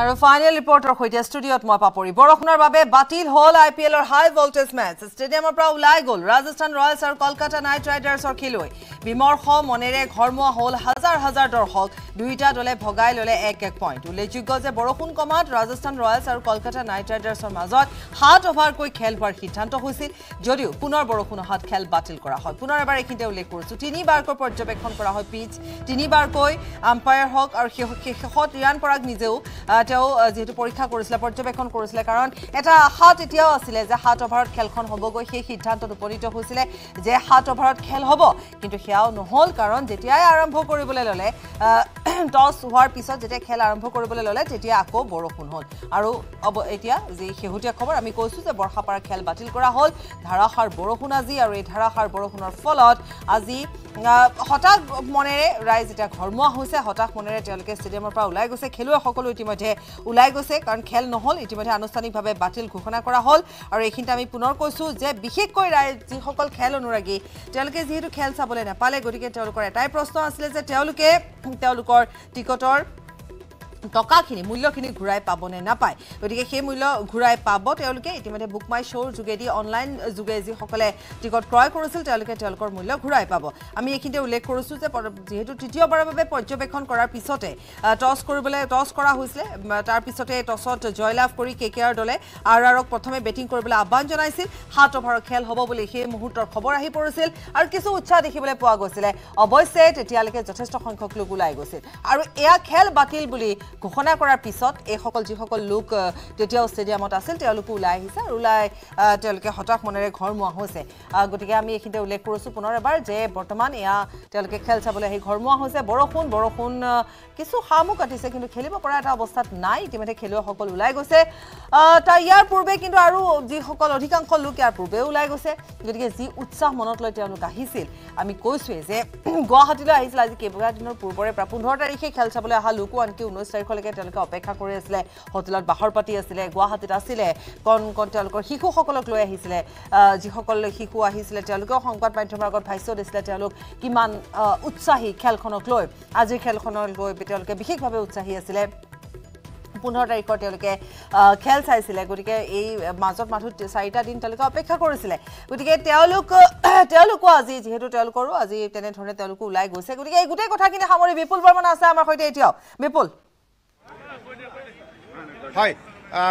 আৰু ফাইনেল ৰিপৰ্টৰ সৈতে ষ্টুডিঅ'ত মই পাপৰি। বৰষুণৰ বাবে বাতিল হ'ল আই পি এলৰ হাই ভল্টেজ মেচ ষ্টেডিয়ামৰ পৰা ওলাই গ'ল ৰাজস্থান ৰয়েলছ আৰু কলকাতা নাইট ৰাইডাৰ্ছৰ খেলুৱৈ। বিমৰ্ষ মনেৰে ঘৰমুৱা হ'ল হাজাৰ হাজাৰ দৰ্শক। দুয়োটা দলে ভগাই ল'লে এক এক পইণ্ট উল্লেখযোগ্য যে বৰষুণ কমাত ৰাজস্থান ৰয়েলছ আৰু কলকাতা নাইট ৰাইডাৰ্ছৰ মাজত সাত অভাৰকৈ খেল হোৱাৰ সিদ্ধান্ত হৈছিল। যদিও পুনৰ বৰষুণ অহাত খেল বাতিল কৰা হয়। পুনৰ এবাৰ এইখিনিতে উল্লেখ কৰিছোঁ। তিনিবাৰকৈ পৰ্যবেক্ষণ কৰা হয় পিচ। তিনিবাৰকৈ আম্পায়াৰ হওক আৰু শেষত ৰিয়ান পৰাগ নিজেও তেওঁ যিহেতু পৰীক্ষা কৰিছিলে পৰ্যবেক্ষণ কৰিছিলে কাৰণ এটা আশা তেতিয়াও আছিলে যে সাত অভাৰত খেলখন হ'বগৈ সেই সিদ্ধান্তত উপনীত হৈছিলে যে সাত অভাৰত খেল হ'ব। কিন্তু সেয়াও নহ'ল কাৰণ যেতিয়াই আৰম্ভ কৰিবলৈ ল'লে টছ হোৱাৰ পিছত যেতিয়া খেল আৰম্ভ কৰিবলৈ ল'লে তেতিয়া আকৌ বৰষুণ হ'ল। আৰু এতিয়া যি শেহতীয়া খবৰ আমি কৈছোঁ যে বৰ্ষাপাৰা খেল বাতিল কৰা হ'ল। ধাৰাসাৰ বৰষুণ আজি আৰু এই ধাৰাসাৰ বৰষুণৰ ফলত আজি হতাশ মনেৰে ৰাইজ এতিয়া ঘৰমুৱা হৈছে। হতাশ মনেৰে তেওঁলোকে ষ্টেডিয়ামৰ পৰা ওলাই গৈছে। খেলুৱৈসকলো ইতিমধ্যে ওলাই গৈছে কাৰণ খেল নহ'ল। ইতিমধ্যে আনুষ্ঠানিকভাৱে বাতিল ঘোষণা কৰা হ'ল। আৰু এইখিনিতে আমি পুনৰ কৈছোঁ যে বিশেষকৈ ৰাইজ যিসকল খেল অনুৰাগী তেওঁলোকে যিহেতু খেল চাবলৈ নাপালে গতিকে তেওঁলোকৰ এটাই প্ৰশ্ন আছিলে যে তেওঁলোকে তেওঁলোকৰ টিকটৰ টকাখিনি মূল্যখিনি ঘূৰাই পাবনে নাপায়। গতিকে সেই মূল্য ঘূৰাই পাব তেওঁলোকে। ইতিমধ্যে বুক মাই শ্ব'ৰ যোগেদি অনলাইন যোগে যিসকলে টিকট ক্ৰয় কৰিছিল তেওঁলোকে তেওঁলোকৰ মূল্য ঘূৰাই পাব। আমি এইখিনিতে উল্লেখ কৰিছোঁ যে যিহেতু তৃতীয়বাৰৰ বাবে পৰ্যবেক্ষণ কৰাৰ পিছতে টছ কৰিবলৈ টছ কৰা হৈছিলে। তাৰপিছতে টছত জয়লাভ কৰি কে কে আৰ দলে আৰ আৰক প্ৰথমে বেটিং কৰিবলৈ আহ্বান জনাইছিল। সাত অভাৰৰ খেল হ'ব বুলি সেই মুহূৰ্তৰ খবৰ আহি পৰিছিল আৰু কিছু উৎসাহ দেখিবলৈ পোৱা গৈছিলে। অৱশ্যে তেতিয়ালৈকে যথেষ্ট সংখ্যক লোক ওলাই গৈছিল। আৰু এয়া খেল বাতিল বুলি ঘোষণা কৰাৰ পিছত এইসকল যিসকল লোক তেতিয়াও ষ্টেডিয়ামত আছিল তেওঁলোকো ওলাই আহিছে আৰু ওলাই তেওঁলোকে হতাশ মনেৰে ঘৰমুৱা হৈছে। গতিকে আমি এইখিনিতে উল্লেখ কৰিছোঁ পুনৰ এবাৰ যে বৰ্তমান এয়া তেওঁলোকে খেল চাবলৈ আহি ঘৰমুৱা হৈছে। বৰষুণ বৰষুণ কিছু সামো কাটিছে কিন্তু খেলিব পৰা এটা অৱস্থাত নাই। ইতিমধ্যে খেলুৱৈসকল ওলাই গৈছে। তাৰ ইয়াৰ পূৰ্বে কিন্তু আৰু যিসকল অধিকাংশ লোক ইয়াৰ পূৰ্বেও ওলাই গৈছে। গতিকে যি উৎসাহ মনত লৈ তেওঁলোক আহিছিল আমি কৈছোঁৱেই যে গুৱাহাটীলৈ আহিছিল। আজি কেইবাদিনৰ পূৰ্বৰে প্ৰায় পোন্ধৰ তাৰিখে খেল চাবলৈ অহা লোকো আনকি ঊনৈছ তাৰিখলৈকে তেওঁলোকে অপেক্ষা কৰি আছিলে। হোটেলত বাহৰ পাতি আছিলে গুৱাহাটীত আছিলে। কণ কণ তেওঁলোকৰ শিশুসকলক লৈ আহিছিলে। যিসকল শিশু আহিছিলে তেওঁলোকেও সংবাদ মাধ্যমৰ আগত ভাষ্য দিছিলে তেওঁলোক কিমান উৎসাহী খেলখনক লৈ। আজিৰ খেলখনক লৈ তেওঁলোকে বিশেষভাৱে উৎসাহী আছিলে। পোন্ধৰ তাৰিখৰ তেওঁলোকে খেল চাইছিলে। গতিকে এই মাজত মাথোঁ চাৰিটা দিন তেওঁলোকে অপেক্ষা কৰিছিলে। গতিকে তেওঁলোক তেওঁলোকো আজি যিহেতু তেওঁলোকৰো আজি তেনেধৰণে তেওঁলোকো ওলাই গৈছে। গতিকে এই গোটেই কথাখিনি সামৰি বিপুল বৰ্মন আছে আমাৰ সৈতে এতিয়াও। বিপুল। হয়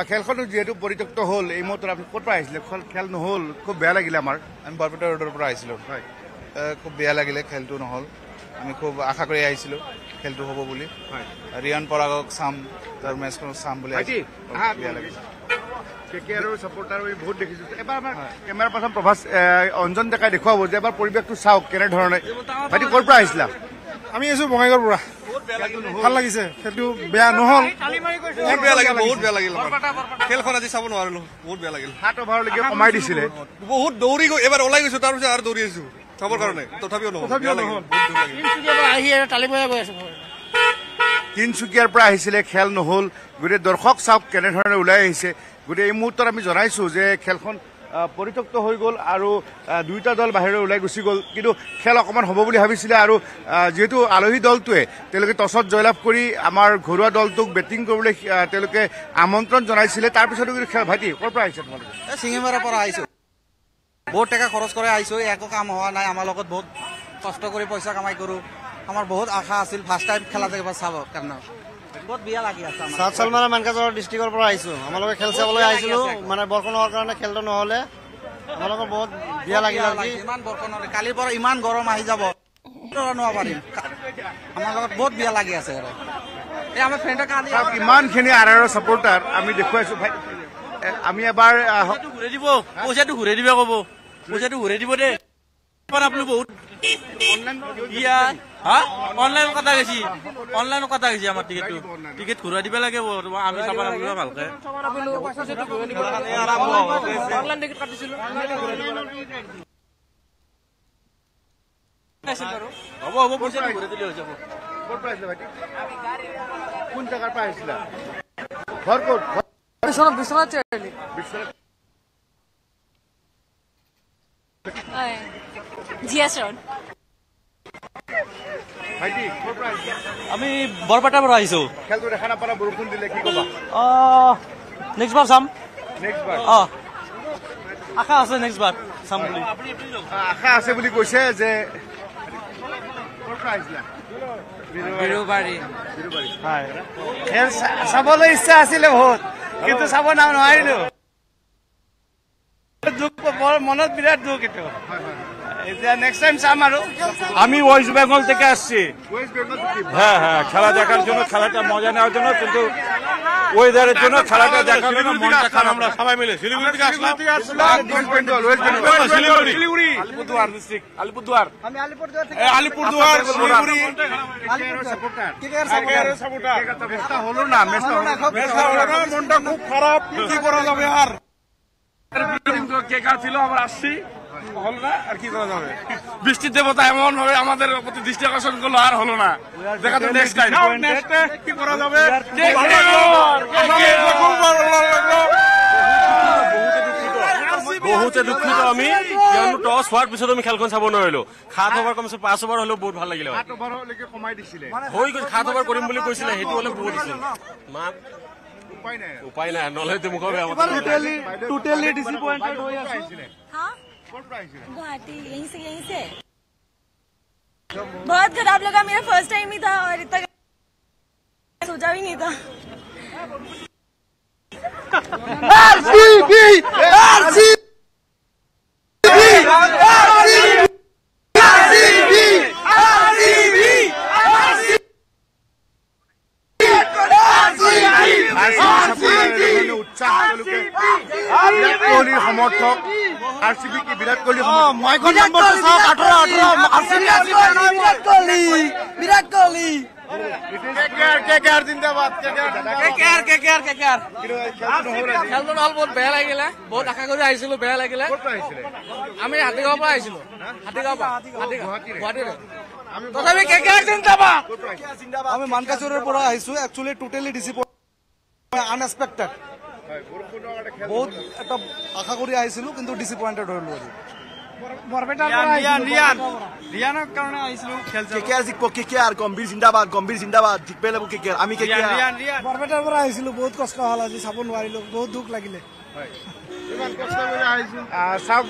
খেলখনো যিহেতু পৰিত্যক্ত হ'ল এই মুহূৰ্তত আপুনি ক'ৰ পৰা আহিছিলে? খেল নহ'ল খুব বেয়া লাগিলে আমাৰ। আমি বৰপেটা ৰোডৰ পৰা আহিছিলোঁ হয়। খুব বেয়া লাগিলে খেলটো নহ'ল। আমি খুব আশা কৰি আহিছিলোঁ খেলটো হ'ব বুলি। ৰিয়ান পৰাগক চাম তাৰ মেচখনত চাম বুলি বেয়া লাগিছে। বহুত দেখিছো। এবাৰ আমাৰ কেমেৰা পাৰ্চন প্ৰভাস অঞ্জন ডেকাই দেখুৱাব যে এবাৰ পৰিৱেশটো চাওক কেনেধৰণে। ভাইটি ক'ৰ পৰা আহিছিলা? আমি আহিছো বঙাইগাঁৱৰ পৰা। ভাল লাগিছে সেইটো বেয়া নহল। বহুত বেয়া লাগিল বহুত বেয়া লাগিল খেলখন আজি চাব নোৱাৰিলো বহুত বেয়া লাগিল। সাত অভাৰলৈকে কমাই দিছিলে। বহুত দৌৰি গৈ এবাৰ ওলাই গৈছো তাৰপিছত আৰু দৌৰি আহিছো চাবৰ কাৰণে। তথাপিও নহল তিনিচুকীয়াৰ পৰা আহিছিলে খেল নহল। গোটেই দৰ্শক চাওক কেনেধৰণে ওলাই আহিছে। গতিকে এই মুহূৰ্তত আমি জনাইছো যে খেলখন পৰিত্যক্ত হৈ গ'ল আৰু দুয়োটা দল বাহিৰলৈ ওলাই গুচি গ'ল। কিন্তু খেল অকণমান হ'ব বুলি ভাবিছিলে আৰু যিহেতু আলহী দলটোৱে তেওঁলোকে টছত জয়লাভ কৰি আমাৰ ঘৰুৱা দলটোক বেটিং কৰিবলৈ তেওঁলোকে আমন্ত্ৰণ জনাইছিলে। তাৰপিছতো কিন্তু খেল ভাইটি ক'ৰ পৰা আহিছে তোমালোকে? চিঙিমাৰাৰ পৰা আহিছো। বহুত টকা খৰচ কৰি আহিছো। একো কাম হোৱা নাই। আমাৰ লগত বহুত কষ্ট কৰি পইচা কামাই কৰোঁ। আমাৰ বহুত আশা আছিল ফাৰ্ষ্ট টাইম খেলা যাব চাব কাৰণে। চাউথ চালমাৰা মানকাজৰ ডিষ্ট্ৰিক্টৰ পৰা আহিছো। আমালোকে খেল চাবলৈ আহিছিলো। মানে বৰষুণ হোৱাৰ কাৰণে খেলটো নহলে। আমালোকৰ বহুত বেয়া লাগিল ইমান বৰষুণ কালিৰ পৰা ইমান গৰম আহি যাব। পাৰিম আমাৰ লগত বহুত বেয়া লাগি আছে ইমানখিনি আৰ আৰৰ ছাপৰ্টাৰ আমি দেখুৱাইছো। ভাই আমি এবাৰ ঘূৰাই দিব। পইচাটো ঘূৰাই দিব ক'ব। পইচাটো ঘূৰাই দিব দে। আপুনি বহুত অনলাইন গেছি অনলাইন গেছি টিকেটটো টিকেট ঘূৰাই দিব লাগে আমি চাব লাগিব ভালকে। হ'ব হ'ব পইচাটো ঘূৰাই দিলে হৈ যাব। কোন জেগাৰ পৰা আহিছিলা? ঘৰ ক'ত বিশ্বনাথ চাৰিআলি। জিয়াছ ৰোড। ভাইটি ক'ৰ পৰা আহিছে আমি বৰপেটাৰ পৰা আহিছো। খেলটো দেখা নাপালা বৰষুণ দিলে কি ক'বা? নেক্সট বাৰ চাম। নেক্সট বাৰ। অ আশা আছে নেক্সট বাৰ চাম বুলি। আশা আছে বুলি কৈছে যে চাবলৈ ইচ্ছা আছিলে বহুত কিন্তু চাব নোৱাৰিলো। দুখ বৰ মনত বিৰাট দুখ এইটো। আমি ওয়েস্ট বেঙ্গল থেকে আসছি। হ্যাঁ হ্যাঁ খেলা দেখার জন্য খেলাটা মজা নেওয়ার জন্য কিন্তু ওয়েদারের জন্য খেলাটা দেখার জন্য মনটা খারাপ। আমরা সবাই মিলে। শিলিগুড়ি থেকে আসলাম। শিলিগুড়ি আলিপুরদুয়ার ডিস্ট্রিক্ট আলিপুরদুয়ার। আমি আলিপুরদুয়ার এ, আলিপুরদুয়ার শিলিগুড়ি। হলো না মেচটা হলো না। মেসা হলো না, মনটা খুব খারাপ। কি করা যাবে আর? কেকার ছিল আমরা আসছি। হলো না? আর কি করা যাবে? বৃষ্টির দেবতা এমন ভাবে আমাদের প্রতি দৃষ্টি আকর্ষণ করল আর হলো না। দেখা তো নেক্সট টাইম কি করা যাবে? বহুতে দুখিত আমি। কিয়নো টছ হোৱাৰ পিছত আমি খেলখন চাব নোৱাৰিলো। সাত অভাৰ কমচে পাঁচ অভাৰ হলেও বহুত ভালো লাগিলে হৈ গ'ল সাত অভাৰ কৰিম বুলি কৈছিলে সেইটো হলে বহুত আছিল। মাক উপায় নাই। উপায় নাই নহলে মুখৰ বেয়া টোটেলি ডিসঅ্যাপয়েন্টেড হৈ আহিছিলে हाँ ক'ৰ পৰা আহিছিলে गुवाहाटी यहीं से यहीं से बहुत खराब लगा मेरा फर्स्ट टाइम ही था और इतना सोचा भी नहीं था উৎসাহ তেওঁলোকে বিৰাট কোহলিৰ সমৰ্থক R C B কি বিৰাট কোহলিৰ সমৰ্থক মইখন নম্বৰটো চাওক আঠৰ আঠৰ বিৰাট কোহলি খেলটো নহ'ল বহুত বেয়া লাগিলে বহুত আশা কৰি আহিছিলো বেয়া লাগিলে আমি হাতীগাঁৱৰ পৰা আহিছিলো হাতীগাঁৱৰ পৰা হাতীগাঁও গুৱাহাটীৰে? আমি তথাপি কে কে জিন্দাবাদ পৰা আহিছিলে আমি মানকাচুৰৰ পৰা আহিছো একচুৱেলি টোটেলি ডিচিপইণ্ট আনএক্সপেক্টেড বহুত এটা আশা কৰি আহিছিলো কিন্তু ডিচিপইণ্টেড হলো আজি। বৰপেটাৰ পৰা আহিছিলো বহুত কষ্ট হ'ল চাব নোৱাৰিলো বহুত দুখ লাগিলে। চাওক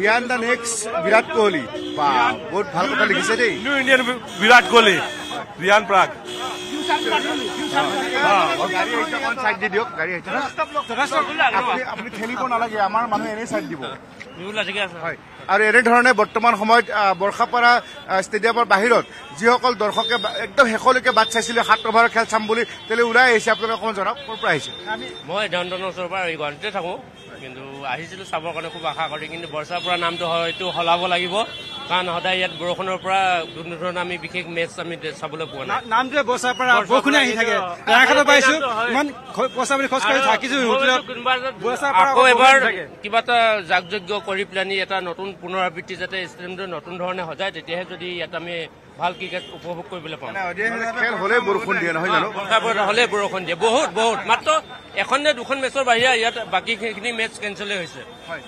ৰিয়ান নেক্সট বিৰাট কোহলি। বহুত ভাল কথা লিখিছে দেই। New Indian Virat Kohli. Riyan Parag. আৰু এনেধৰণে বৰ্তমান সময়ত বৰ্ষাপাৰা ষ্টেডিয়ামৰ বাহিৰত যিসকল দৰ্শকে একদম শেষলৈকে বাট চাইছিলে সাত অভাৰৰ খেল চাম বুলি তেওঁলোকে ওলাই আহিছে। আপোনালোকে অকণমান জনাওক ক'ৰ পৰা আহিছে? মই ধনধনৰ ওচৰৰ পৰা গুৱাহাটীতে থাকোঁ। কিন্তু আহিছিলোঁ চাবৰ কাৰণে খুব আশা কৰি কিন্তু বৰ্ষাৰ পৰা নামটো হয়তো সলাব লাগিব। কাৰণ সদায় ইয়াত বৰষুণৰ পৰা কোনো ধৰণৰ আমি বিশেষ মেচ আমি চাবলৈ পোৱা নাই। নামটোৱে বচাৰ পৰা বৰষুণে আহি থাকে। ৰাখাটো পাইছো। ইমান পইচা বুলি খৰচ কৰি থাকিছো বৰ্ষাৰ আকৌ এবাৰ। কিবা এটা যাগযজ্ঞ কৰি পেলানি এটা নতুন পুনৰাবৃত্তি যাতে ষ্টেডিয়ামটো নতুন ধৰণে সজায় তেতিয়াহে যদি ইয়াত আমি ভাল ক্ৰিকেট উপভোগ কৰিবলৈ খেল হ'লেই বৰষুণ দিয়ে নহয় জানো? হ'লে বৰষুণ দিয়ে বহুত বহুত। মাত্ৰ এখন নে দুখন মেচৰ বাহিৰে ইয়াত বাকী সেইখিনি মেচ কেঞ্চেলে হৈছে।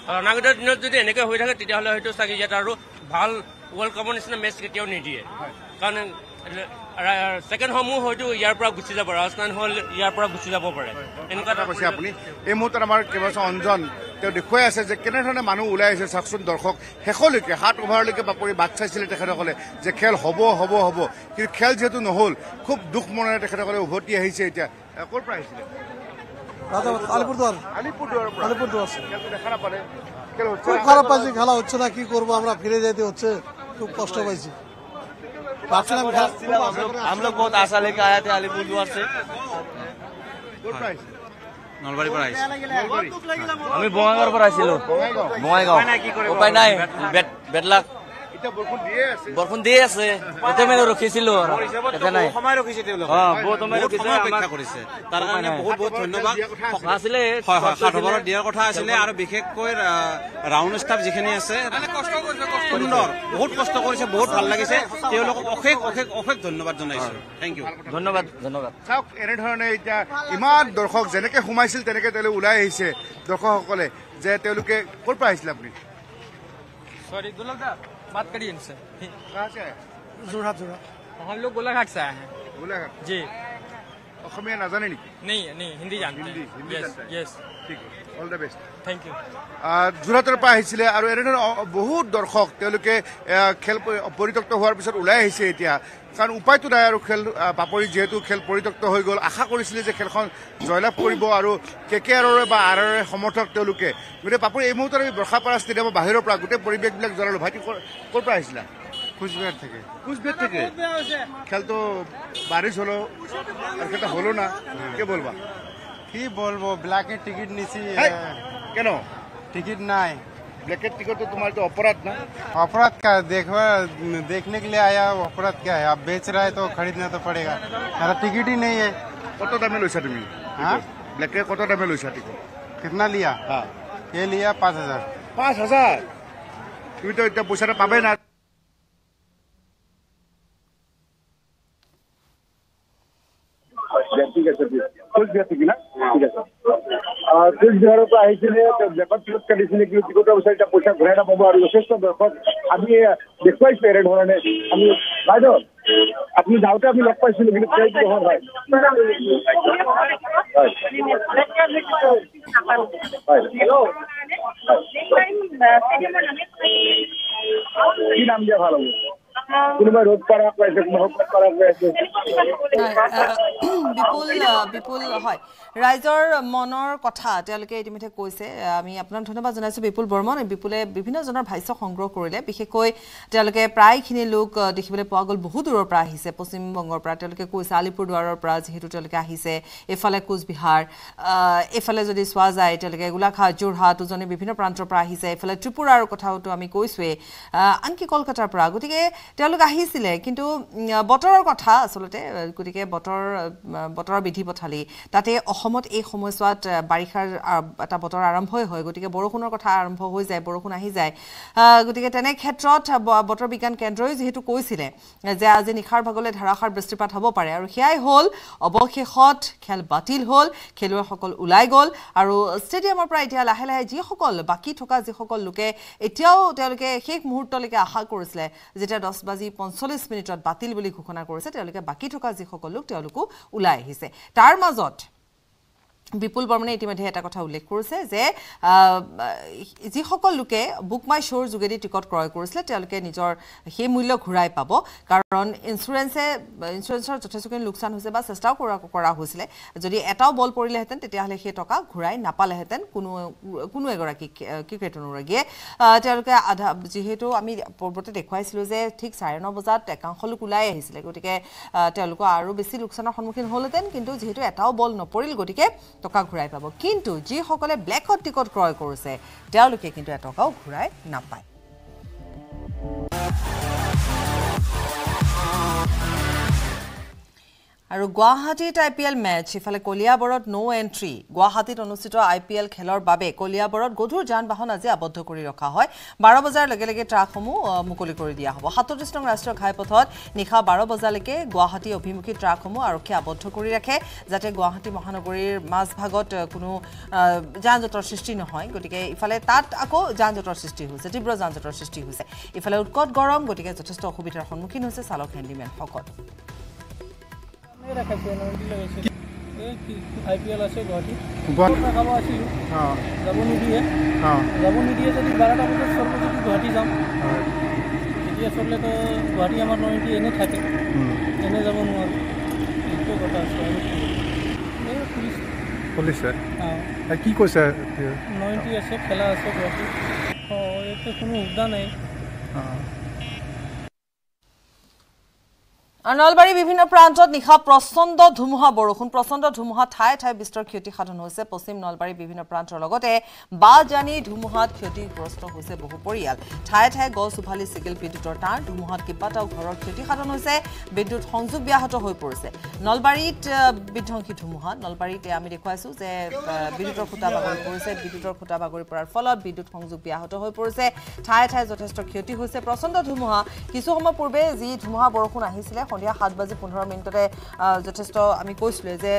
আৰু অনাগত দিনত যদি এনেকৈ হৈ থাকে তেতিয়াহ'লে হয়তো চাগে ইয়াত আৰু ভাল ৱৰ্ল্ড কাপৰ নিচিনা মেচ কেতিয়াও নিদিয়ে। কাৰণ ছেকেণ্ড সমূহ হয়তো ইয়াৰ পৰা গুচি যাব ৰাজস্থান হ'ল ইয়াৰ পৰা গুচি যাব পাৰে। এনেকুৱা এটা কৈছে আপুনি। এই মুহূৰ্তত আমাৰ কেইবাজন অঞ্জন তেওঁ দেখুৱাই আছে যে কেনেধৰণে মানুহ ওলাই আহিছে চাওকচোন দৰ্শক শেষলৈকে সাত অভাৰলৈকে বাপৰি বাট চাইছিলে তেখেতসকলে যে খেল হ'ব হ'ব হ'ব কিন্তু খেল যিহেতু নহ'ল খুব দুখ মনেৰে তেখেতসকলে উভতি আহিছে এতিয়া আহ, ক'ৰ পৰা আহিছিলে আলিপুরদুয়ার আলিপুৰদুৱাৰৰ পৰা আলিপুরদুয়ার খেলটো দেখা নাপালে খেল হচ্ছে খুব না? খারাপ পাইছি খেলা হচ্ছে না কি করবো আমরা ফিরে যেতে হচ্ছে খুব কষ্ট পাইছি ভাবছিলাম খেলা- খুব আশা করে हम लोग बहुत आशा लेके आए थे अलीपुरद्वार से ক'ৰ পৰা আহিছিলে নলবাৰীৰ পৰা আহিছোঁ। আমি বঙাইগাঁৱৰ পৰা আহিছিলোঁ। বঙাইগাঁও। উপায় নাই বেট বেট লাক এতিয়া বৰষুণ দিয়ে আছে বৰষুণ দিয়ে আছে এতিয়া মানে ৰখিছিলো আৰু নাই সময় ৰখিছে তেওঁলোকে অ বহুত সময় ৰখিছে অপেক্ষা কৰিছে তাৰ কাৰণে বহুত বহুত ধন্যবাদ। আছিলে হয় হয় সাত অভাৰত দিয়াৰ কথা আছিলে আৰু বিশেষকৈ ৰাউণ্ড ষ্টাফ যিখিনি আছে সুন্দৰ বহুত কষ্ট কৰিছে বহুত ভাল লাগিছে তেওঁলোকক অশেষ অশেষ অশেষ ধন্যবাদ জনাইছো থেংক ইউ ধন্যবাদ ধন্যবাদ চাওক এনেধৰণে এতিয়া ইমান দৰ্শক যেনেকে সোমাইছিল তেনেকে তেওঁলোকে ওলাই আহিছে দৰ্শকসকলে যে তেওঁলোকে ক'ৰ পৰা আহিছিলে আপুনি बात करिए इनसे कहाँ से आए जोरहाट जोरहाट हम लोग गोलाघाट से आए हैं গোলাঘাট जी অসমীয়া নাজানে নেকি नहीं नहीं हिंदी जानते হিন্দী हैं হিন্দী यस জানতে यस ঠিক all the best thank you যোৰহাটৰ পৰা আহিছিলে আৰু এনেধৰণৰ অ- বহুত দৰ্শক তেওঁলোকে এ, খেল পৰি- পৰিত্যক্ত হোৱাৰ পিছত ওলাই আহিছে এতিয়া কাৰণ উপায়তো নাই আৰু খেল পাপৰি যিহেতু খেল পৰিত্যক্ত হৈ গ'ল আশা কৰিছিলে যে খেলখন জয়লাভ কৰিব আৰু কে কে আৰৰে বা আৰ আৰৰে সমৰ্থক তেওঁলোকে। গতিকে পাপৰি এই মুহূৰ্তত আমি বৰ্ষাপাৰা ষ্টেডিয়ামৰ বাহিৰৰ পৰা গোটেই পৰিৱেশবিলাক জনালো। ভাইটি ক'ৰ- পৰা আহিছিলা? কুচবিহার থেকে। কুচবিহার থেকে? খেল তো বারিশ হলো আর খেলটা হলো না। কে বলবা? কি বলব ব্ল্যাকের টিকিট নিছি কেন? টিকিট নাই। ब्लैकेट टिकट तो तुम्हारे तो अपराध ना? अपराध क्या है? देखने के लिए आया अपराध क्या है? आप बेच रहा है तो खरीदना तो पड़ेगा। मेरा टिकट ही नहीं है। कत दामे लैसा तुम हाँ? ब्लैकेट कत दामे लैसा टिकट? कितना लिया? हाँ। ये लिया पाँच हज़ार। पाँच हज़ार? तुम्हें तो इतना पैसा पावे ना কোচবিহাৰৰ পৰা আহিছিলে ব্লেকত টিকট কাটিছিলে কিন্তু টিকটৰ বিচাৰি এতিয়া পইচা ঘূৰাই নাপাব আৰু যথেষ্ট দৰ্শক আমি দেখুৱাইছো এনেধৰণে আমি বাইদেউ আপুনি যাওঁতে আমি লগ পাইছিলো কিন্তু সেই নহয় হয় কি নাম দিয়া ভাল? হ'ব কোনোবাই ৰ'দ পাৰা কৈ আছে কোনোবাই শোকত পাৰা কৈ আহ, বিপুল বিপুল হয়। ৰাইজৰ মনৰ কথা তেওঁলোকে ইতিমধ্যে কৈছে। আমি আপোনাক ধন্যবাদ জনাইছোঁ বিপুল বৰ্মন। বিপুলে বিভিন্নজনৰ ভাষ্য সংগ্ৰহ কৰিলে। বিশেষকৈ তেওঁলোকে প্ৰায়খিনি লোক দেখিবলৈ পোৱা গ'ল বহু দূৰৰ পৰা আহিছে। পশ্চিমবংগৰ পৰা তেওঁলোকে কৈছে আলিপুৰদুৱাৰৰ পৰা যিহেতু তেওঁলোকে আহিছে এইফালে কোচবিহাৰ এইফালে যদি চোৱা যায় তেওঁলোকে গোলাঘাট যোৰহাট উজনি বিভিন্ন প্ৰান্তৰ পৰা আহিছে। এইফালে ত্ৰিপুৰাৰ কথাওতো আমি কৈছোৱেই। আনকি কলকাতাৰ পৰা। গতিকে তেওঁলোক আহিছিলে কিন্তু বতৰৰ কথা আচলতে গতিকে বতৰ বতৰৰ বিধি পথালি। তাতে অসমত এই সময়ছোৱাত বাৰিষাৰ এটা বতৰ আৰম্ভই হয়। গতিকে বৰষুণৰ কথা আৰম্ভ হৈ যায় বৰষুণ আহি যায়। গতিকে তেনে ক্ষেত্ৰত বতৰ বিজ্ঞান কেন্দ্ৰই যিহেতু কৈছিলে যে আজি নিশাৰ ভাগলৈ ধাৰাসাৰ বৃষ্টিপাত হ'ব পাৰে। আৰু সেয়াই হ'ল অৱশেষত খেল বাতিল হ'ল খেলুৱৈসকল ওলাই গ'ল। আৰু ষ্টেডিয়ামৰ পৰা এতিয়া লাহে লাহে যিসকল বাকী থকা যিসকল লোকে এতিয়াও তেওঁলোকে শেষ মুহূৰ্তলৈকে আশা কৰিছিলে যেতিয়া দহ বাজি পঞ্চল্লিছ মিনিটত বাতিল বুলি ঘোষণা কৰিছে তেওঁলোকে বাকী থকা যিসকল লোক তেওঁলোকো ওলাই আহিছে। তাৰ মাজত বিপুল বৰ্মনে ইতিমধ্যে এটা কথা উল্লেখ কৰিছে যে যিসকল লোকে বুক মাই শ্ব'ৰ যোগেদি টিকট ক্ৰয় কৰিছিলে তেওঁলোকে নিজৰ সেই মূল্য ঘূৰাই পাব। কাৰণ ইঞ্চুৰেঞ্চে ইঞ্চুৰেঞ্চৰ যথেষ্টখিনি লোকচান হৈছে বা চেষ্টাও কৰা কৰা হৈছিলে। যদি এটাও বল পৰিলেহেঁতেন তেতিয়াহ'লে সেই টকা ঘূৰাই নাপালেহেঁতেন কোনো কোনো এগৰাকী ক্ৰিকেট অনুৰাগীয়ে। তেওঁলোকে আধা যিহেতু আমি পূৰ্বতে দেখুৱাইছিলোঁ যে ঠিক চাৰে ন বজাত একাংশ লোক ওলাই আহিছিলে। গতিকে তেওঁলোকৰ আৰু বেছি লোকচানৰ সন্মুখীন হ'লহেঁতেন। কিন্তু যিহেতু এটাও বল নপৰিল গতিকে টকা ঘূৰাই পাব। কিন্তু যিসকলে ব্লেকত টিকট ক্ৰয় কৰিছে তেওঁলোকে কিন্তু এটকাও ঘূৰাই নাপায়। আৰু গুৱাহাটীত আই পি এল মেচ ইফালে কলিয়াবৰত ন' এণ্ট্ৰি গুৱাহাটীত অনুষ্ঠিত আই পি এল খেলৰ বাবে কলিয়াবৰত গধুৰ যান বাহন আজি আবদ্ধ কৰি ৰখা হয়। বাৰ বজাৰ লগে লগে ট্ৰাকসমূহ মুকলি কৰি দিয়া হ'ব। সাতত্ৰিছ নং ৰাষ্ট্ৰীয় ঘাইপথত নিশা বাৰ বজালৈকে গুৱাহাটী অভিমুখী ট্ৰাকসমূহ আৰক্ষীয়ে আবদ্ধ কৰি ৰাখে যাতে গুৱাহাটী মহানগৰীৰ মাজভাগত কোনো যান জঁটৰ সৃষ্টি নহয়। গতিকে ইফালে তাত আকৌ যান জঁটৰ সৃষ্টি হৈছে তীব্ৰ যান জঁটৰ সৃষ্টি হৈছে। ইফালে উৎকট গৰম গতিকে যথেষ্ট অসুবিধাৰ সন্মুখীন হৈছে চালক হেণ্ডিমেনসকল। আই পি এল আছে গুৱাহাটী খাব আছিলোঁ যাব নিদিয়ে যাব নিদিয়ে যদি বাৰটা বজাত চলব যদি গুৱাহাটী যাম এতিয়া চললেতো গুৱাহাটী আমাৰ নৈটি এনে থাকে। এনে যাব নোৱাৰোঁ। কথা আছে আৰু কি? এই পুলিচ। পুলিচে? অঁ কি কৈছে? নৈটি আছে খেলা আছে গুৱাহাটী অঁ ইয়াতে কোনো সুবিধা নাই আৰু নলবাৰীৰ বিভিন্ন প্ৰান্তত নিশা প্ৰচণ্ড ধুমুহা বৰষুণ প্ৰচণ্ড ধুমুহা ঠায়ে ঠায়ে বিস্তৰ ক্ষতি সাধন হৈছে। পশ্চিম নলবাৰীৰ বিভিন্ন প্ৰান্তৰ লগতে বাজানি ধুমুহাত ক্ষতিগ্ৰস্ত হৈছে বহু পৰিয়াল। ঠায়ে ঠায়ে গছ উভালি চিগিল বিদ্যুতৰ তাঁৰ ধুমুহাত কেইবাটাও ঘৰৰ ক্ষতি সাধন হৈছে বিদ্যুৎ সংযোগ ব্যাহত হৈ পৰিছে। নলবাৰীত বিধ্বংসী ধুমুহা। নলবাৰীত আমি দেখুৱাইছোঁ যে বিদ্যুতৰ খুঁটা বাগৰি পৰিছে। বিদ্যুতৰ খুঁটা বাগৰি পৰাৰ ফলত বিদ্যুৎ সংযোগ ব্যাহত হৈ পৰিছে। ঠায়ে ঠায়ে যথেষ্ট ক্ষতি হৈছে। প্ৰচণ্ড ধুমুহা। কিছু সময় পূৰ্বে যি ধুমুহা বৰষুণ আহিছিলে সন্ধিয়া সাত বাজি পোন্ধৰ মিনিটতে যথেষ্ট আমি কৈছিলোঁ যে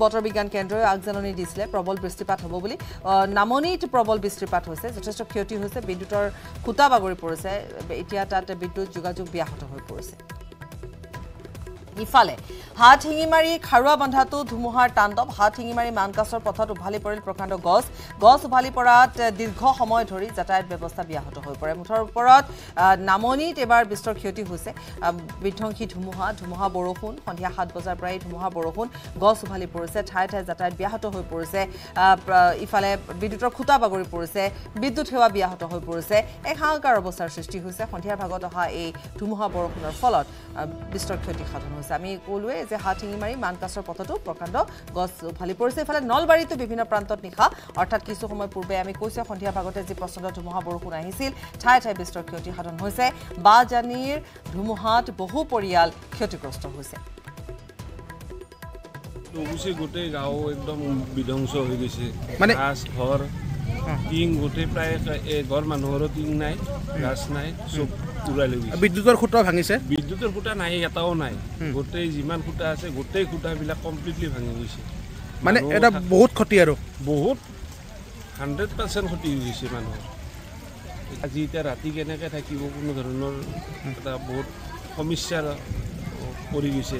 বতৰ বিজ্ঞান কেন্দ্ৰই আগজাননী দিছিলে প্ৰবল বৃষ্টিপাত হ'ব বুলি। নামনিত প্ৰবল বৃষ্টিপাত হৈছে যথেষ্ট ক্ষতি হৈছে বিদ্যুতৰ খুটা বাগৰি পৰিছে। এতিয়া তাত বিদ্যুৎ যোগাযোগ ব্যাহত হৈ পৰিছে। ইফালে হাত শিঙিমাৰি খাৰুৱা বন্ধাটো ধুমুহাৰ তাণ্ডৱ। হাত শিঙিমাৰি মানকাছৰ পথত উভালি পৰিল প্ৰকাণ্ড গছ। গছ উভালি পৰাত দীৰ্ঘ সময় ধৰি যাতায়াত ব্যৱস্থা ব্যাহত হৈ পৰে। মুঠৰ ওপৰত নামনিত এইবাৰ বিস্তৰ ক্ষতি হৈছে। বিধ্বংসী ধুমুহা ধুমুহা বৰষুণ সন্ধিয়া সাত বজাৰ পৰাই ধুমুহা বৰষুণ গছ উভালি পৰিছে ঠায়ে ঠায়ে যাতায়াত ব্যাহত হৈ পৰিছে। ইফালে বিদ্যুতৰ খুটা বাগৰি পৰিছে বিদ্যুৎ সেৱা ব্যাহত হৈ পৰিছে। এক হাহাকাৰ অৱস্থাৰ সৃষ্টি হৈছে। সন্ধিয়াৰ ভাগত অহা এই ধুমুহা বৰষুণৰ ফলত বিস্তৰ ক্ষতি সাধন হৈছে। আমি ক'লোৱে যে হাত শিঙিমাৰি মানকাছৰ পথতো প্ৰকাণ্ড গছ উভালি পৰিছে। ইফালে নলবাৰীতো বিভিন্ন প্ৰান্তত নিশা অৰ্থাৎ কিছু সময় পূৰ্বে আমি কৈছোঁ সন্ধিয়া ভাগতে যি প্ৰচণ্ড ধুমুহা বৰষুণ আহিছিল ঠায়ে ঠায়ে বিস্তৰ ক্ষতি সাধন হৈছে। বাজানিৰ ধুমুহাত বহু পৰিয়াল ক্ষতিগ্ৰস্ত হৈছে। গোটেই গাঁও একদম বিধ্বংস হৈ গৈছে। মানে- ঘৰ টিং গোটেই প্ৰায় এঘৰ মানুহৰো টিং নাই গাছ নাই চব উৰাই লৈ গৈছে। বিদ্যুতৰ খুঁটাও ভাঙিছে? বিদ্যুতৰ খুঁটা নাই এটাও নাই। গোটেই যিমান খুঁটা আছে গোটেই খুঁটাবিলাক কমপ্লিটলি ভাঙি গৈছে। মানে এটা বহুত ক্ষতি আৰু। বহুত হাণ্ড্ৰেড পাৰ্চেণ্ট ক্ষতি হৈ গৈছে মানুহৰ। আজি এতিয়া ৰাতি কেনেকৈ থাকিব কোনো ধৰণৰ এটা বহুত সমস্যাৰ পৰি গৈছে।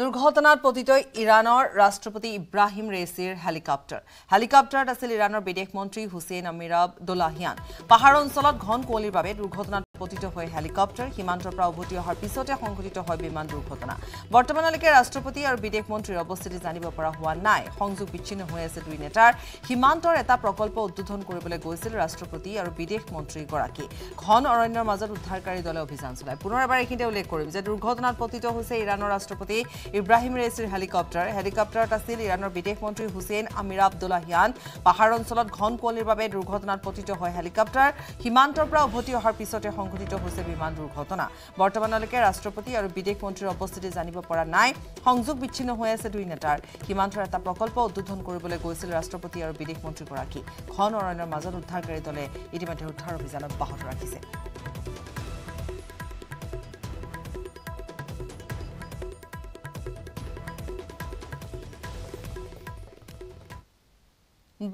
দুৰ্ঘটনাত পতিত ইৰাণৰ ৰাষ্ট্ৰপতি ইব্ৰাহিম ৰেচিৰ হেলিকপ্টাৰ। হেলিকপ্টাৰত আছিল ইৰাণৰ বিদেশ মন্ত্ৰী হুছেইন আমিৰাব দোলাহিয়ান। পাহাৰ অঞ্চলত ঘন কুঁৱলীৰ বাবে দুৰ্ঘটনাত পতিত হৈ হেলিকপ্টাৰ সীমান্তৰ পৰা উভতি অহাৰ পিছতে সংঘটিত হয় বিমান দুৰ্ঘটনা। বৰ্তমানলৈকে ৰাষ্ট্ৰপতি আৰু বিদেশ মন্ত্ৰীৰ অৱস্থিতি জানিব পৰা হোৱা নাই। সংযোগ বিচ্ছিন্ন হৈ আছে দুই নেতাৰ। সীমান্তৰ এটা প্ৰকল্প উদ্বোধন কৰিবলৈ গৈছিল ৰাষ্ট্ৰপতি আৰু বিদেশ মন্ত্ৰীগৰাকী। ঘন অৰণ্যৰ মাজত উদ্ধাৰকাৰী দলে অভিযান চলায়। পুনৰ এবাৰ এইখিনিতে উল্লেখ কৰিম যে দুৰ্ঘটনাত পতিত হৈছে ইৰাণৰ ৰাষ্ট্ৰপতি ইব্ৰাহিম ৰেচিৰ হেলিকপ্টাৰ। হেলিকপ্টাৰত আছিল ইৰাণৰ বিদেশ মন্ত্ৰী হুছেইন আমিৰ আব্দুলাহিয়ান পাহাৰ অঞ্চলত ঘন কুঁৱলীৰ বাবে দুৰ্ঘটনাত পতিত হয় হেলিকপ্টাৰ। সীমান্তৰ পৰা উভতি অহাৰ পিছতে সংঘটিত হৈছে বিমান দুৰ্ঘটনা। বৰ্তমানলৈকে ৰাষ্ট্ৰপতি আৰু বিদেশ মন্ত্ৰীৰ উপস্থিতি পৰা নাই। সংযোগ বিচ্ছিন্ন হৈ আছে দুই নেতাৰ। সীমান্তৰ এটা প্ৰকল্প উদ্বোধন কৰিবলৈ গৈছিল ৰাষ্ট্ৰপতি আৰু বিদেশ মন্ত্ৰীগৰাকী। ঘন অৰণ্যৰ মাজত উদ্ধাৰকাৰী দলে ইতিমধ্যে উদ্ধাৰ অভিযান অব্যাহত ৰাখিছে।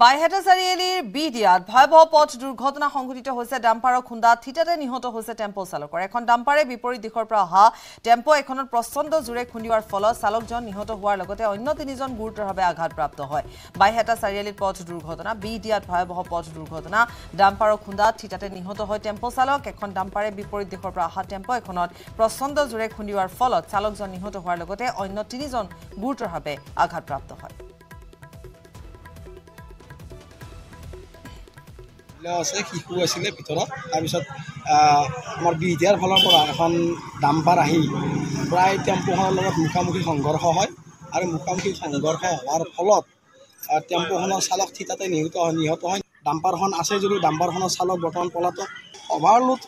বাইহাটা চাৰিআলিৰ বি দিয়াত ভয়াৱহ পথ দুৰ্ঘটনা সংঘটিত হৈছে। ডাম্পাৰৰ খুন্দাত থিতাতে নিহত হৈছে টেম্পো চালকৰ। এখন ডাম্পাৰে বিপৰীত দিশৰ পৰা অহা টেম্পো এখনত প্ৰচণ্ড জোৰে খুন্দিওৱাৰ ফলত চালকজন নিহত হোৱাৰ লগতে অন্য তিনিজন গুৰুতৰভাৱে আঘাতপ্ৰাপ্ত হয়। বাইহাটা চাৰিআলিত পথ দুৰ্ঘটনা বি দিয়াত ভয়াৱহ পথ দুৰ্ঘটনা ডাম্পাৰৰ খুন্দাত থিতাতে নিহত হয় টেম্পো চালক। এখন ডাম্পাৰে বিপৰীত দিশৰ পৰা অহা টেম্পো এখনত প্ৰচণ্ড জোৰে খুন্দিওৱাৰ ফলত চালকজন নিহত হোৱাৰ লগতে অন্য তিনিজন গুৰুতৰভাৱে আঘাতপ্ৰাপ্ত হয়। মহিলা আছে শিশু আছিলে ভিতৰত। তাৰপিছত আমাৰ বিহদিয়াৰ ফালৰ পৰা এখন ডাম্পাৰ আহি প্ৰায় টেম্পুখনৰ লগত মুখামুখি সংঘৰ্ষ হয় আৰু মুখামুখি সংঘৰ্ষ হোৱাৰ ফলত টেম্পুখনৰ চালক থিতাতে নিহত হয় নিহত হয়। ডাম্পাৰখন আছে যদিও ডাম্পাৰখনৰ চালক বৰ্তমান পলাতক অভাৰলোড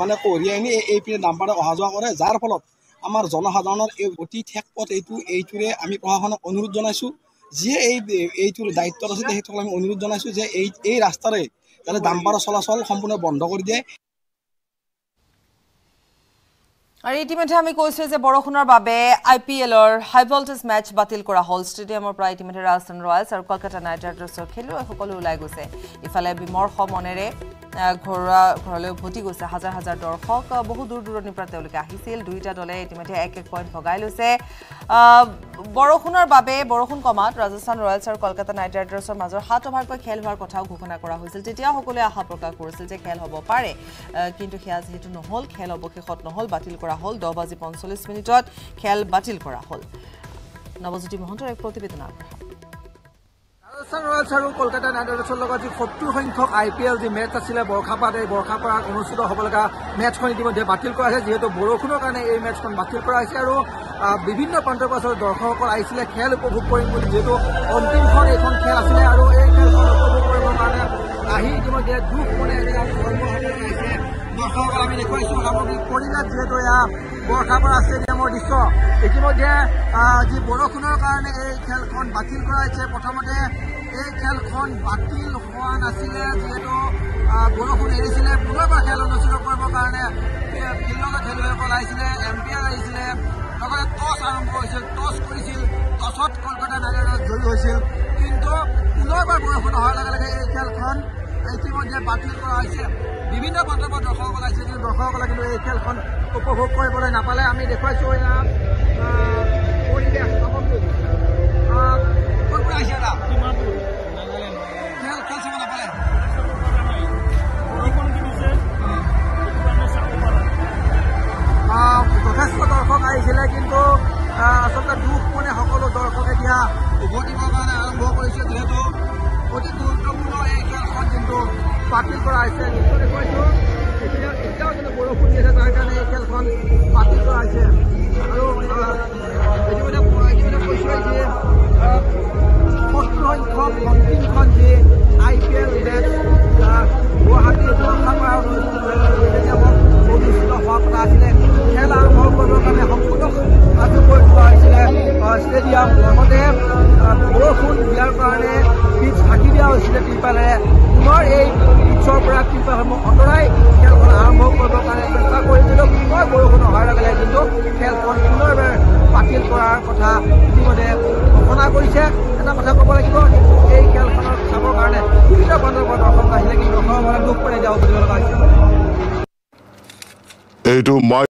মানে কঢ়িয়াই এই- এইপিনে ডাম্পাৰে অহা যোৱা কৰে। যাৰ ফলত আমাৰ জনসাধাৰণৰ এই অতি ঠেক পথ এইটো এইটোৰে আমি প্ৰশাসনক অনুৰোধ জনাইছোঁ। যিয়ে এই এইটোৰ দায়িত্বত আছে তেখেতসকলক আমি অনুৰোধ জনাইছোঁ যে এই এই ৰাস্তাৰে যাতে ডাম্পাৰৰ চলাচল সম্পূৰ্ণ বন্ধ কৰি দিয়ে। আৰু ইতিমধ্যে আমি কৈছোঁ যে বৰষুণৰ বাবে আই পি এলৰ হাই ভল্টেজ মেচ বাতিল কৰা হ'ল। ষ্টেডিয়ামৰ পৰা ইতিমধ্যে ৰাজস্থান ৰয়েলছ আৰু কলকাতা নাইট ৰাইডাৰ্ছৰ খেলুৱৈসকলো ওলাই গৈছে। ইফালে বিমৰ্ষ মনেৰে ঘৰুৱা ঘৰলৈ উভতি গৈছে হাজাৰ হাজাৰ দৰ্শক। বহু দূৰ দূৰণিৰ পৰা তেওঁলোকে আহিছিল। দুয়োটা দলে ইতিমধ্যে এক এক পইণ্ট ভগাই লৈছে। বৰষুণৰ বাবে বৰষুণ কমাত ৰাজস্থান ৰয়েলছ আৰু কলকাতা নাইট ৰাইডাৰ্ছৰ মাজৰ সাত অভাৰকৈ খেল হোৱাৰ কথাও ঘোষণা কৰা হৈছিল। তেতিয়া সকলোৱে আশা প্ৰকাশ কৰিছিল যে খেল হ'ব পাৰে। কিন্তু সেয়া যিহেতু নহ'ল খেল অৱশেষত নহ'ল বাতিল কৰা হ'ল। দহ বাজি পঞ্চল্লিছ মিনিটত খেল বাতিল কৰা হ'ল। নৱজ্যোতি মহন্তৰ এক প্ৰতিবেদন আগবঢ়াম ৰাজস্থান ৰয়েলছ আৰু কলকাতা নাইট ৰাইডাৰ্ছৰ লগত যি সত্তৰ সংখ্যক আই পি এল যি মেচ আছিলে বৰ্ষাপাত এই বৰ্ষাপাত অনুষ্ঠিত হ'ব লগা মেচখন ইতিমধ্যে বাতিল কৰা হৈছে। যিহেতু বৰষুণৰ কাৰণে এই মেচখন বাতিল কৰা হৈছে আৰু বিভিন্ন প্ৰান্তৰ পৰা আচলতে দৰ্শকসকল আহিছিলে খেল উপভোগ কৰিম বুলি যিহেতু অন্তিমখন এইখন খেল আছিলে আৰু এই খেলখন উপভোগ কৰিবৰ কাৰণে আহি ইতিমধ্যে দুখ মনে আহিছে দৰ্শকসকল আমি দেখুৱাইছোঁ সামগ্ৰিক পৰিৱেশ যিহেতু এয়া বৰ্ষাপাৰা ষ্টেডিয়ামৰ দৃশ্য। ইতিমধ্যে যি বৰষুণৰ কাৰণে এই খেলখন বাতিল কৰা হৈছে প্ৰথমতে এই খেলখন বাতিল হোৱা নাছিলে যিহেতু বৰষুণ এৰিছিলে। পুনৰবাৰ খেল অনুষ্ঠিত কৰিবৰ কাৰণে ফিল্ডলৈ খেলুৱৈসকল আহিছিলে এম্পিয়াৰ আহিছিলে। লগতে হৈছিল টছ কৰিছিল টছত কলকাতা নাইট ৰাইডাৰ্ছ জয়ী হৈছিল। কিন্তু পুনৰবাৰ বৰষুণ অহাৰ লগে লগে এই খেলখন ইতিমধ্যে বাতিল কৰা হৈছে। বিভিন্ন পৰা দৰ্শকসকল আহিছিল কিন্তু দৰ্শকসকলে কিন্তু এই খেলখন উপভোগ কৰিবলৈ নাপালে। আমি দেখুৱাইছোঁ আহিছে যথেষ্ট দৰ্শক আহিছিলে কিন্তু আচলতে দুখ মানে সকলো দৰ্শক এতিয়া উভতিবৰ কাৰণে আৰম্ভ কৰিছে যিহেতু অতি গুৰুত্বপূৰ্ণ এই খেলখন কিন্তু বাতিল কৰা হৈছে নিশ্চয় এতিয়া এতিয়াও কিন্তু বৰষুণ দি আছে তাৰ কাৰণে এই খেলখন বাতিল কৰা হৈছে। আৰু ইতিমধ্যে ইতিমধ্যে কৈছোঁৱেই যে আহিলে কিন্তু